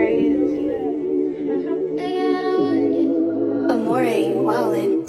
crazy. Amore, you wildin'.